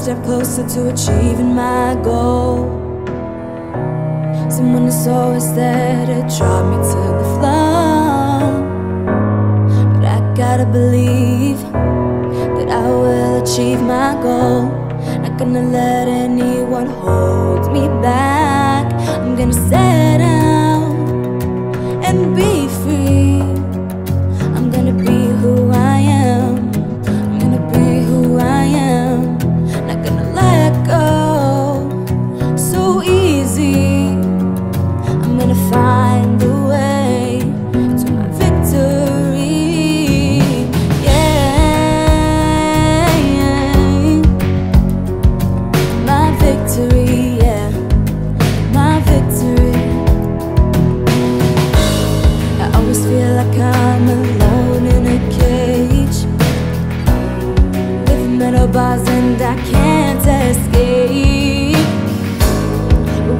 step closer to achieving my goal. Someone is always there to draw me to the floor. But I gotta believe that I will achieve my goal. Not gonna let anyone hold me back. I'm gonna set out and be Metal bars and I can't escape.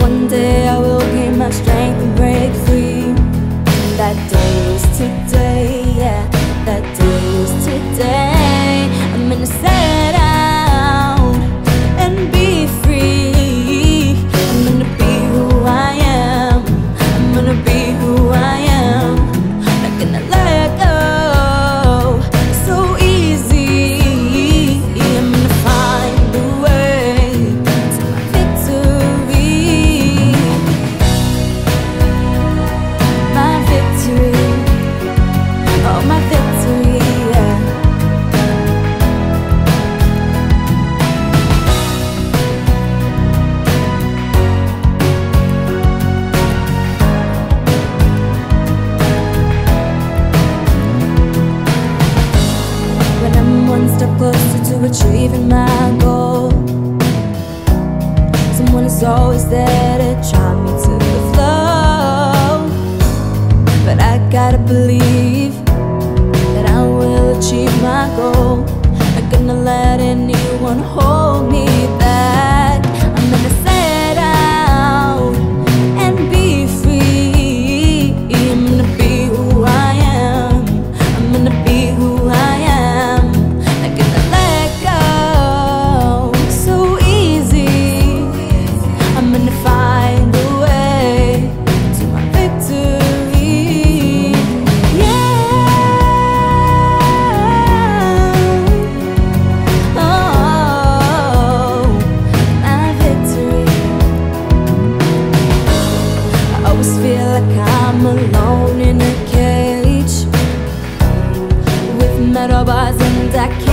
One day I will gain my strength achieving my goal. Someone is always there to draw me to the flow. But I gotta believe that I will achieve my goal. Not gonna let anyone hold like I'm alone in a cage With metal bars and I can't